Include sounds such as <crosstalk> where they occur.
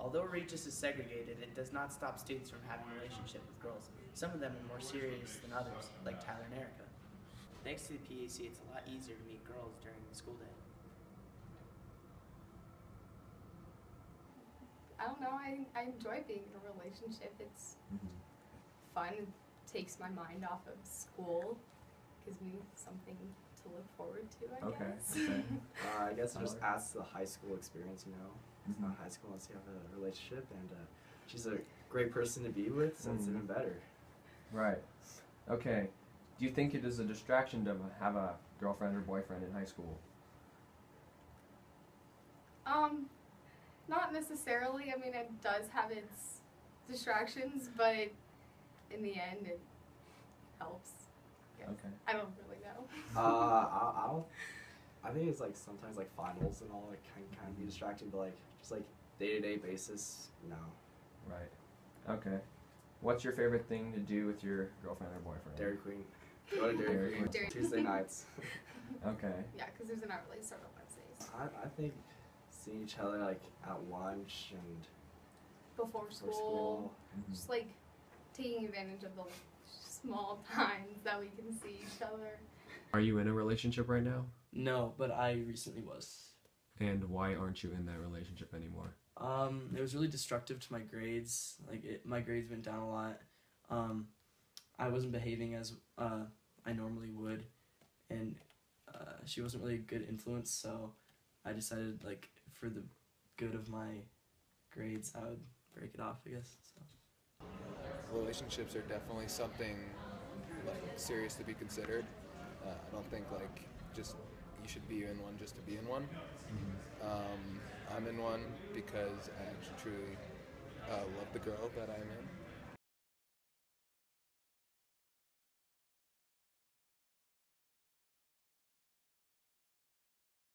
Although Regis is segregated, it does not stop students from having a relationship with girls. Some of them are more serious than others, like Tyler and Erica. Thanks to the PAC, it's a lot easier to meet girls during the school day. I don't know. I, I enjoy being in a relationship. It's mm-hmm. fun. It takes my mind off of school. Gives me something to look forward to, I Okay, guess. okay. <laughs> Uh, I guess it just Tyler? adds the high school experience, you know. It's Mhm. not high school unless you have a relationship, and uh, she's a great person to be with, so it's Mhm. even better. Right. Okay. Do you think it is a distraction to have a girlfriend or boyfriend in high school? um, not necessarily. I mean, it does have its distractions, but in the end, it helps. I. Okay. I don't really know. Uh, I, I don't. I think it's like sometimes like finals and all like can kind of be distracting, but like just like day to day basis, no. Right. Okay. What's your favorite thing to do with your girlfriend or boyfriend? Dairy Queen. Go to Dairy, Dairy Queen Queen. Tuesday <laughs> nights. Okay. Yeah, because there's not really start on Wednesdays. I, I think seeing each other like at lunch and Before before school, school. Mhm. just like taking advantage of the small <laughs> times that we can see each other. Are you in a relationship right now? No, but I recently was. And why aren't you in that relationship anymore? Um, it was really destructive to my grades. Like it, my grades went down a lot. Um, I wasn't behaving as uh, I normally would, and uh, she wasn't really a good influence. So I decided, like, for the good of my grades, I would break it off. I guess. So. Relationships are definitely something like serious to be considered. Uh, I don't think like just you should be in one just to be in one. Um, I'm in one because I actually truly uh, love the girl that I'm in,